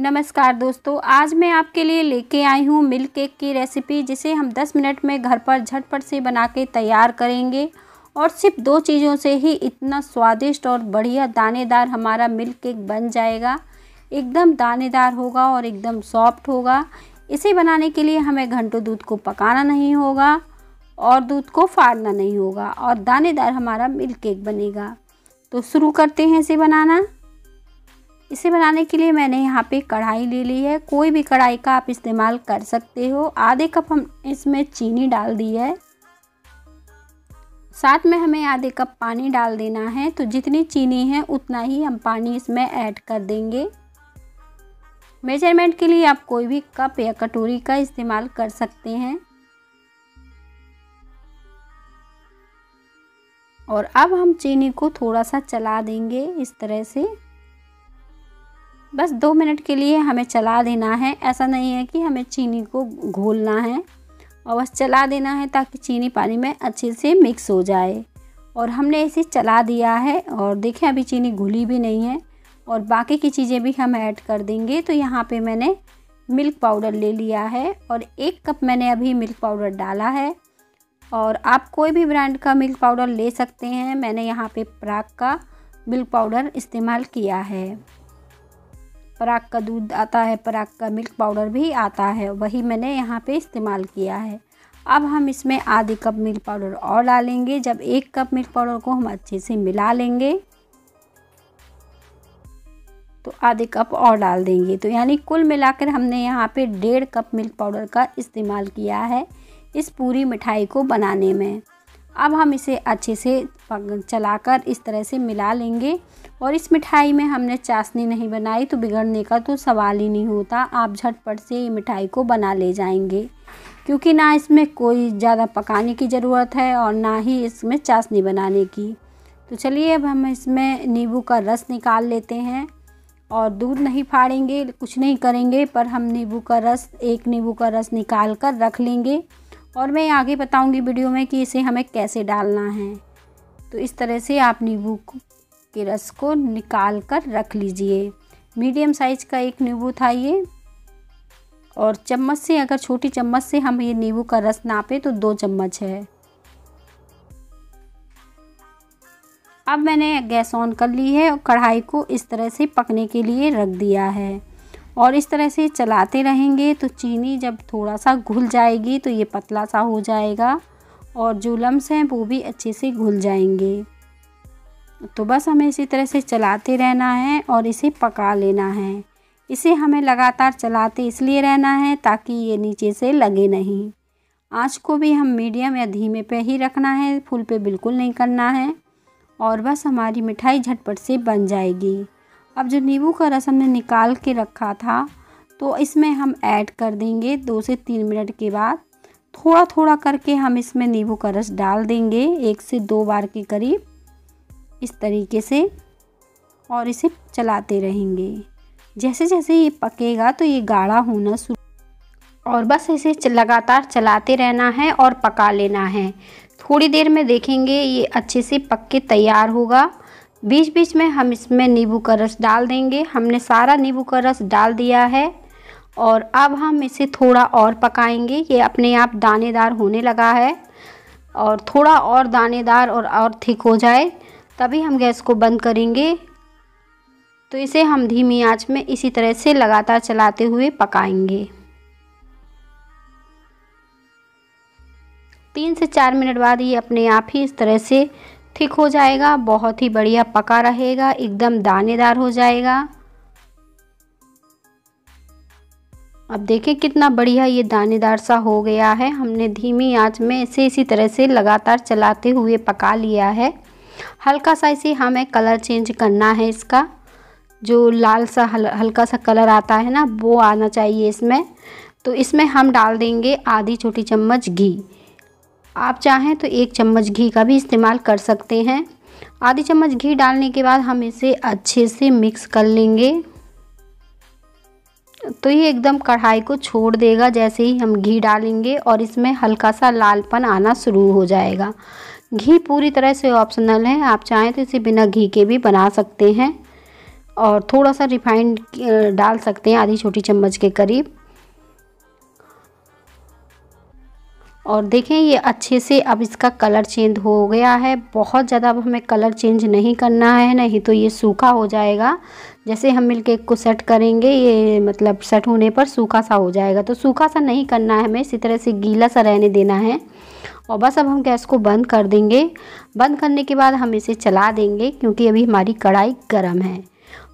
नमस्कार दोस्तों, आज मैं आपके लिए लेके आई हूँ मिल्क केक की रेसिपी, जिसे हम 10 मिनट में घर पर झटपट से बना के तैयार करेंगे। और सिर्फ़ दो चीज़ों से ही इतना स्वादिष्ट और बढ़िया दानेदार हमारा मिल्क केक बन जाएगा। एकदम दानेदार होगा और एकदम सॉफ्ट होगा। इसे बनाने के लिए हमें घंटों दूध को पकाना नहीं होगा और दूध को फाड़ना नहीं होगा और दानेदार हमारा मिल्क केक बनेगा। तो शुरू करते हैं इसे बनाना। इसे बनाने के लिए मैंने यहाँ पे कढ़ाई ले ली है। कोई भी कढ़ाई का आप इस्तेमाल कर सकते हो। आधे कप हम इसमें चीनी डाल दी है। साथ में हमें आधे कप पानी डाल देना है। तो जितनी चीनी है, उतना ही हम पानी इसमें ऐड कर देंगे। मेज़रमेंट के लिए आप कोई भी कप या कटोरी का इस्तेमाल कर सकते हैं। और अब हम चीनी को थोड़ा सा चला देंगे इस तरह से। बस दो मिनट के लिए हमें चला देना है। ऐसा नहीं है कि हमें चीनी को घोलना है और बस चला देना है ताकि चीनी पानी में अच्छे से मिक्स हो जाए। और हमने इसे चला दिया है और देखें अभी चीनी घुली भी नहीं है और बाकी की चीज़ें भी हम ऐड कर देंगे। तो यहाँ पे मैंने मिल्क पाउडर ले लिया है और एक कप मैंने अभी मिल्क पाउडर डाला है। और आप कोई भी ब्रांड का मिल्क पाउडर ले सकते हैं। मैंने यहाँ पे प्राग का मिल्क पाउडर इस्तेमाल किया है। पराग का दूध आता है, पराग का मिल्क पाउडर भी आता है, वही मैंने यहाँ पे इस्तेमाल किया है। अब हम इसमें आधे कप मिल्क पाउडर और डालेंगे, जब एक कप मिल्क पाउडर को हम अच्छे से मिला लेंगे तो आधे कप और डाल देंगे। तो यानी कुल मिलाकर हमने यहाँ पे डेढ़ कप मिल्क पाउडर का इस्तेमाल किया है इस पूरी मिठाई को बनाने में। अब हम इसे अच्छे से चलाकर इस तरह से मिला लेंगे। और इस मिठाई में हमने चाशनी नहीं बनाई तो बिगड़ने का तो सवाल ही नहीं होता। आप झटपट से ये मिठाई को बना ले जाएँगे। क्योंकि ना इसमें कोई ज़्यादा पकाने की ज़रूरत है और ना ही इसमें चाशनी बनाने की। तो चलिए अब हम इसमें नींबू का रस निकाल लेते हैं और दूध नहीं फाड़ेंगे, कुछ नहीं करेंगे, पर हम नींबू का रस, एक नींबू का रस निकाल कर रख लेंगे। और मैं आगे बताऊँगी वीडियो में कि इसे हमें कैसे डालना है। तो इस तरह से आप नींबू के रस को निकाल कर रख लीजिए। मीडियम साइज़ का एक नींबू था ये। और चम्मच से, अगर छोटी चम्मच से हम ये नींबू का रस नापे तो दो चम्मच है। अब मैंने गैस ऑन कर ली है और कढ़ाई को इस तरह से पकने के लिए रख दिया है। और इस तरह से चलाते रहेंगे तो चीनी जब थोड़ा सा घुल जाएगी तो ये पतला सा हो जाएगा और जो लम्स हैं वो भी अच्छे से घुल जाएँगे। तो बस हमें इसी तरह से चलाते रहना है और इसे पका लेना है। इसे हमें लगातार चलाते इसलिए रहना है ताकि ये नीचे से लगे नहीं। आँच को भी हम मीडियम या धीमे पे ही रखना है, फुल पे बिल्कुल नहीं करना है और बस हमारी मिठाई झटपट से बन जाएगी। अब जो नींबू का रस हमने निकाल के रखा था तो इसमें हम ऐड कर देंगे दो से तीन मिनट के बाद। थोड़ा थोड़ा करके हम इसमें नींबू का रस डाल देंगे, एक से दो बार के करीब, इस तरीके से, और इसे चलाते रहेंगे। जैसे जैसे ये पकेगा तो ये गाढ़ा होना शुरू और बस इसे लगातार चलाते रहना है और पका लेना है। थोड़ी देर में देखेंगे ये अच्छे से पक के तैयार होगा। बीच बीच में हम इसमें नींबू का रस डाल देंगे। हमने सारा नींबू का रस डाल दिया है और अब हम इसे थोड़ा और पकाएँगे। ये अपने आप दानेदार होने लगा है और थोड़ा और दानेदार और और थिक हो जाए, तभी हम गैस को बंद करेंगे। तो इसे हम धीमी आँच में इसी तरह से लगातार चलाते हुए पकाएँगे। तीन से चार मिनट बाद ये अपने आप ही इस तरह से थिक हो जाएगा बहुत ही बढ़िया पका रहेगा एकदम दानेदार हो जाएगा। अब देखें कितना बढ़िया ये दानेदार सा हो गया है। हमने धीमी आँच में इसे इसी तरह से लगातार चलाते हुए पका लिया है। हल्का सा इसे हमें कलर चेंज करना है इसका। जो लाल सा हल, हल्का सा कलर आता है ना वो आना चाहिए इसमें। तो इसमें हम डाल देंगे आधी छोटी चम्मच घी। आप चाहें तो एक चम्मच घी का भी इस्तेमाल कर सकते हैं। आधी चम्मच घी डालने के बाद हम इसे अच्छे से मिक्स कर लेंगे। तो ये एकदम कढ़ाई को छोड़ देगा जैसे ही हम घी डालेंगे और इसमें हल्का सा लालपन आना शुरू हो जाएगा। घी पूरी तरह से ऑप्शनल है, आप चाहें तो इसे बिना घी के भी बना सकते हैं। और थोड़ा सा रिफाइंड डाल सकते हैं आधी छोटी चम्मच के करीब। और देखें, ये अच्छे से अब इसका कलर चेंज हो गया है। बहुत ज़्यादा अब हमें कलर चेंज नहीं करना है नहीं तो ये सूखा हो जाएगा। जैसे हम मिल्क केक को सेट करेंगे, ये मतलब सेट होने पर सूखा सा हो जाएगा। तो सूखा सा नहीं करना है हमें, इसी तरह से गीला सा रहने देना है। और बस अब हम गैस को बंद कर देंगे। बंद करने के बाद हम इसे चला देंगे, क्योंकि अभी हमारी कढ़ाई गर्म है।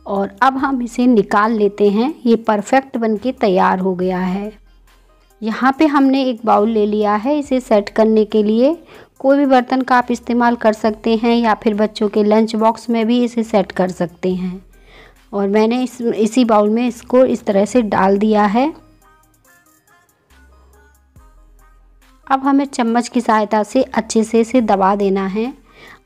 और अब हम इसे निकाल लेते हैं। ये परफेक्ट बन के तैयार हो गया है। यहाँ पे हमने एक बाउल ले लिया है, इसे सेट करने के लिए। कोई भी बर्तन का आप इस्तेमाल कर सकते हैं या फिर बच्चों के लंच बॉक्स में भी इसे सेट कर सकते हैं। और मैंने इस, इसी बाउल में इसको इस तरह से डाल दिया है। अब हमें चम्मच की सहायता से अच्छे से इसे दबा देना है।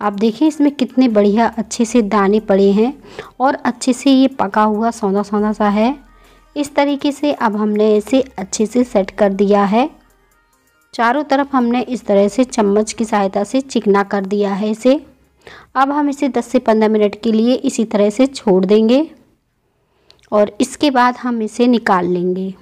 आप देखें, इसमें कितने बढ़िया अच्छे से दाने पड़े हैं और अच्छे से ये पका हुआ सौंदा सौंदा सा है। इस तरीके से अब हमने इसे अच्छे से सेट कर दिया है। चारों तरफ़ हमने इस तरह से चम्मच की सहायता से चिकना कर दिया है इसे। अब हम इसे 10 से 15 मिनट के लिए इसी तरह से छोड़ देंगे और इसके बाद हम इसे निकाल लेंगे।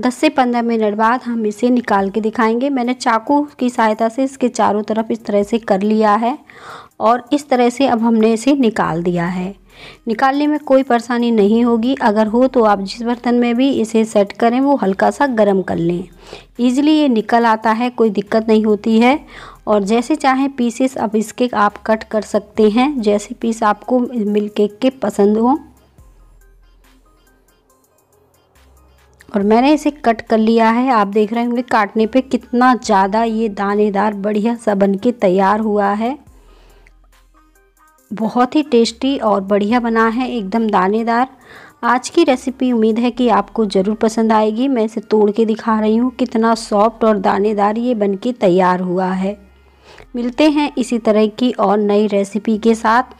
10 से 15 मिनट बाद हम इसे निकाल के दिखाएँगे। मैंने चाकू की सहायता से इसके चारों तरफ़ इस तरह से कर लिया है और इस तरह से अब हमने इसे निकाल दिया है। निकालने में कोई परेशानी नहीं होगी। अगर हो तो आप जिस बर्तन में भी इसे सेट करें, वो हल्का सा गर्म कर लें। ईज़िली ये निकल आता है, कोई दिक्कत नहीं होती है। और जैसे चाहें पीसेस अब इसके आप कट कर सकते हैं, जैसे पीस आपको मिल्क केक के पसंद हो। और मैंने इसे कट कर लिया है। आप देख रहे होंगे काटने पे कितना ज़्यादा ये दानेदार बढ़िया सा बन के तैयार हुआ है। बहुत ही टेस्टी और बढ़िया बना है, एकदम दानेदार। आज की रेसिपी उम्मीद है कि आपको ज़रूर पसंद आएगी। मैं इसे तोड़ के दिखा रही हूँ, कितना सॉफ्ट और दानेदार ये बन के तैयार हुआ है। मिलते हैं इसी तरह की और नई रेसिपी के साथ।